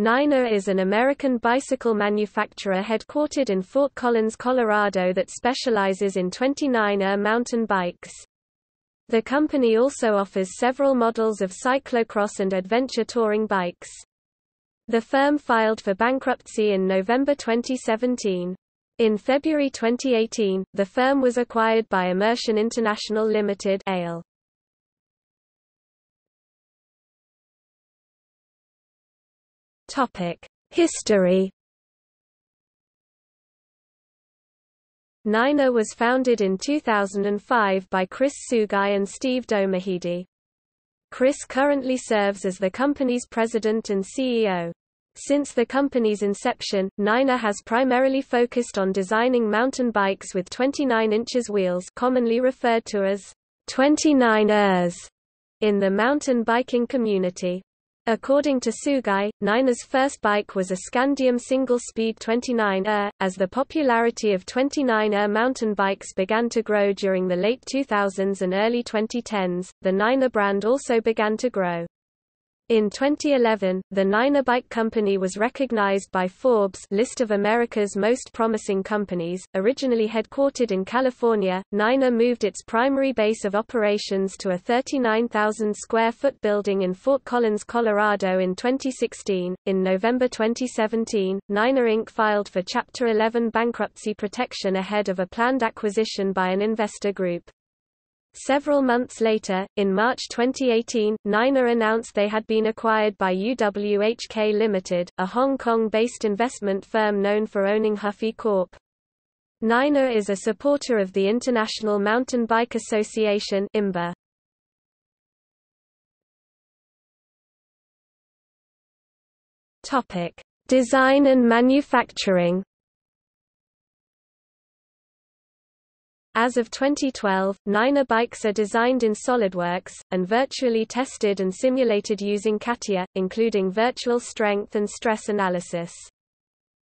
Niner is an American bicycle manufacturer headquartered in Fort Collins, Colorado that specializes in 29er mountain bikes. The company also offers several models of cyclocross and adventure touring bikes. The firm filed for bankruptcy in November 2017. In February 2018, the firm was acquired by Immersion International Limited (AIL). Topic: History. Niner was founded in 2005 by Chris Sugai and Steve Domahidi. Chris currently serves as the company's president and CEO. Since the company's inception, Niner has primarily focused on designing mountain bikes with 29 inches wheels commonly referred to as 29ers in the mountain biking community. According to Sugai, Niner's first bike was a Scandium single-speed 29er. As the popularity of 29er mountain bikes began to grow during the late 2000s and early 2010s, the Niner brand also began to grow. In 2011, the Niner Bike Company was recognized by Forbes list of America's most promising companies. Originally headquartered in California, Niner moved its primary base of operations to a 39,000 square foot building in Fort Collins, Colorado in 2016. In November 2017, Niner Inc. filed for Chapter 11 bankruptcy protection ahead of a planned acquisition by an investor group. Several months later, in March 2018, Niner announced they had been acquired by UWHK Limited, a Hong Kong-based investment firm known for owning Huffy Corp. Niner is a supporter of the International Mountain Bike Association IMBA. Topic: Design and manufacturing. As of 2012, Niner bikes are designed in SolidWorks, and virtually tested and simulated using CATIA, including virtual strength and stress analysis.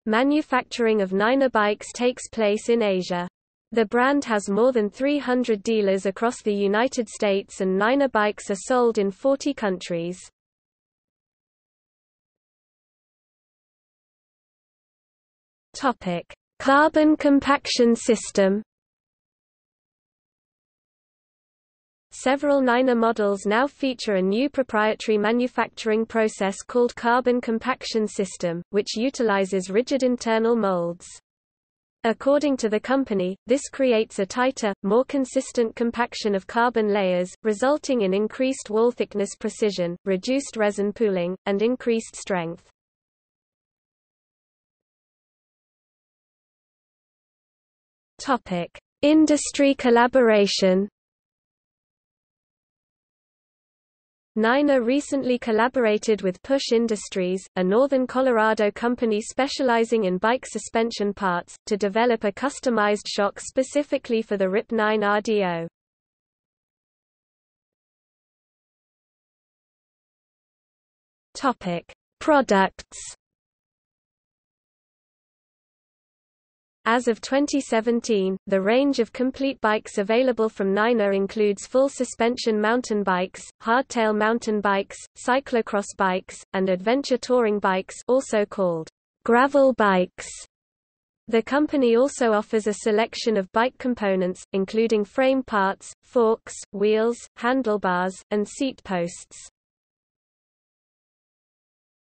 Manufacturing of Niner bikes takes place in Asia. The brand has more than 300 dealers across the United States and Niner bikes are sold in 40 countries. Carbon compaction system Several Niner models now feature a new proprietary manufacturing process called carbon compaction system, which utilizes rigid internal molds. According to the company, this creates a tighter, more consistent compaction of carbon layers, resulting in increased wall thickness precision, reduced resin pooling, and increased strength. Industry collaboration Niner recently collaborated with Push Industries, a northern Colorado company specializing in bike suspension parts, to develop a customized shock specifically for the RIP9 RDO. Topic: Products As of 2017, the range of complete bikes available from Niner includes full suspension mountain bikes, hardtail mountain bikes, cyclocross bikes, and adventure touring bikes also called gravel bikes. The company also offers a selection of bike components, including frame parts, forks, wheels, handlebars, and seat posts.